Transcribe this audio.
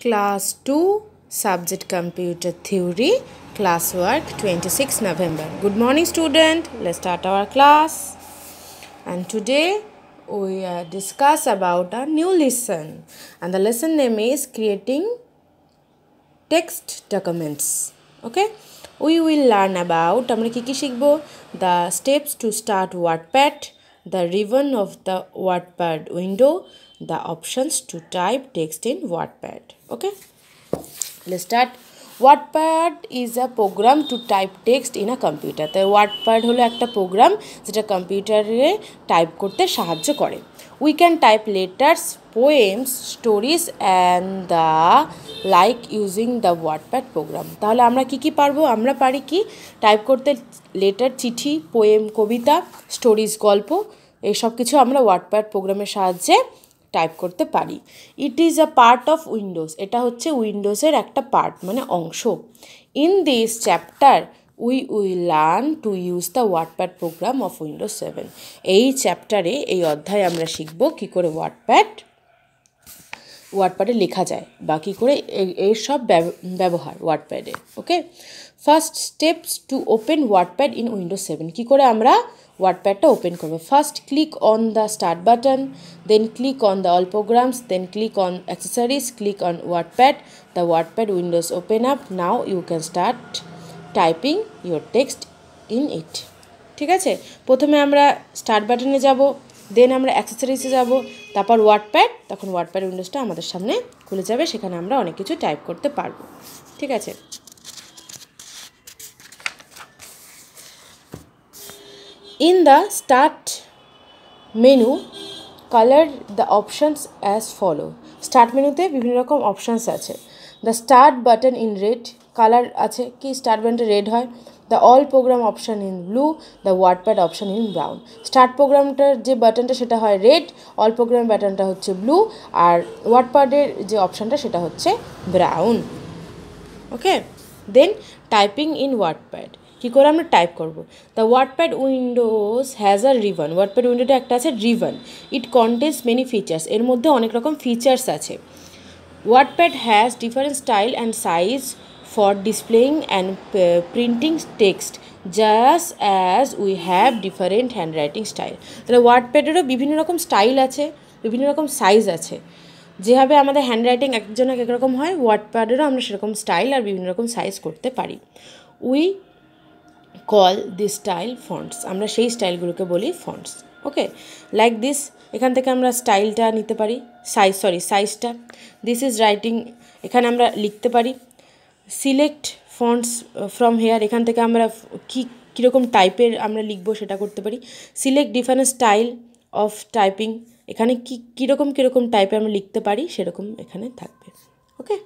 Class 2 Subject Computer Theory Classwork 26 November. Good morning student. Let's start our class. And today we uh, discuss about a new lesson. And the lesson name is creating text documents. Okay? We will learn about আমরা কি কি শিখব the steps to start Wattpad, the ribbon of the WordPad window, the options to type text in WordPad. Okay? Let's start. wordpad is a program to type text in a computer. তাই holo হলো একটা program যেটা কম্পিউটারে type করতে সাহায্য করে we can type letters poems stories and the like using the WordPad program তাহলে আমরা কি কি পারব? আমরা পারি কি? টাইপ করতে লেটার চিঠি পোয়েম কবিতা স্টোরিজ গল্প এইসব কিছু আমরা ওয়াটপ্যাড প্রোগ্রামের সাহায্যে টাইপ করতে পারি। It is a part of Windows এটা হচ্ছে উইন্ডোজের একটা পার্ট মানে অংশ। In this chapter we we learn to use the WordPad program of Windows seven এই চ্যাপ্টারে এই অধ্যায়ে আমরা শিখব কী করে ওয়ার্ডপ্যাড ওয়ার্ডপ্যাডে লেখা যায় বা কী করে এর সব ব্যবহার ওয়ার্ডপ্যাডে okay first steps to open WordPad in Windows seven কী করে আমরা ওয়ার্ডপ্যাডটা ওপেন করব? First click on the start button then click on the all programs then click on accessories click on WordPad the WordPad windows open up now you can start typing your text in it ঠিক আছে? প্রথমে আমরা start বাটনে যাব দেন আমরা অ্যাক্সেসরিজে যাব, তারপর WordPad তখন ওয়ার্ডপ্যাড উইন্ডোজটা আমাদের সামনে খুলে যাবে, সেখানে আমরা অনেক কিছু টাইপ করতে পারব। ঠিক আছে? In the start menu colour the options as follow start মেনুতে বিভিন্ন রকম অপশানস আছে। The start button in red colour আছে কি, স্টার বাটনটা রেড হয়। The all program option in blue the WordPad option in brown start প্রোগ্রামটার যে বাটনটা সেটা হয় রেড অল প্রোগ্রাম বাটনটা হচ্ছে ব্লু আর ওয়ার্ডপ্যাডের যে অপশানটা সেটা হচ্ছে brown okay then typing in WordPad কী করে আমরা টাইপ করব? The WordPad windows has a ribbon WordPad উইন্ডোটা একটা আছে ribbon it contains many features এর মধ্যে অনেক রকম ফিচার্স আছে। WordPad has different style and size for displaying and uh, printing text just as we have different handwriting style. তাহলে ওয়ার্ডপ্যাডেরও বিভিন্ন রকম স্টাইল আছে বিভিন্ন রকম সাইজ আছে। যেভাবে আমাদের হ্যান্ডরাইটিং একজন এক রকম হয় ওয়ার্ডপ্যাডেরও আমরা সেরকম স্টাইল আর বিভিন্ন রকম সাইজ করতে পারি। We call this style fonts আমরা সেই স্টাইলগুলোকে বলি ফন্টস ওকে লাইক দিস এখান থেকে আমরা স্টাইলটা নিতে পারি সাইজ সরি সাইজটা দিস ইজ রাইটিং এখানে আমরা লিখতে পারি। সিলেক্ট ফন্টস ফ্রম হেয়ার এখান থেকে আমরা কী, কীরকম টাইপের আমরা লিখব সেটা করতে পারি। Select different style of typing এখানে কী, কীরকম কীরকম টাইপে আমরা লিখতে পারি, সেরকম এখানে থাকবে। ওকে